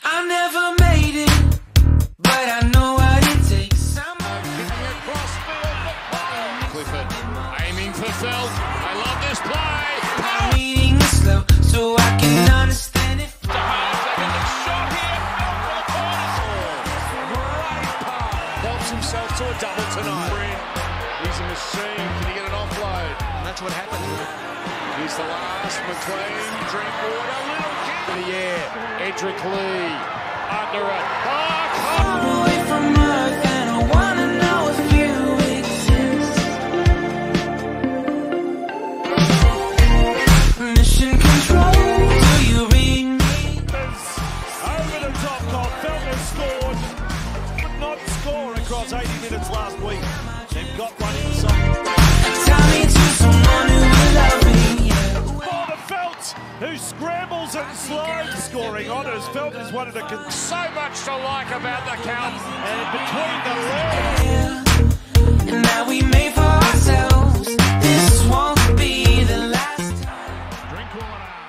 I never made it, but I know what it takes. I'm Clifford aiming for Feldt. I love this play. I'm reading it slow so I can understand it. Helps himself to a double tonight. He's a machine. Can he get an offload? That's what happened. He's the last. McLean, Drinkwater. In the air. Edrick Lee under it. Oh, scored. Not score across 80 minutes last week. scrambles and slides scoring honours. Feldt is one of the... So much to like about the count. And between the legs... And now we for ourselves. This won't be the last time. Drinkwater.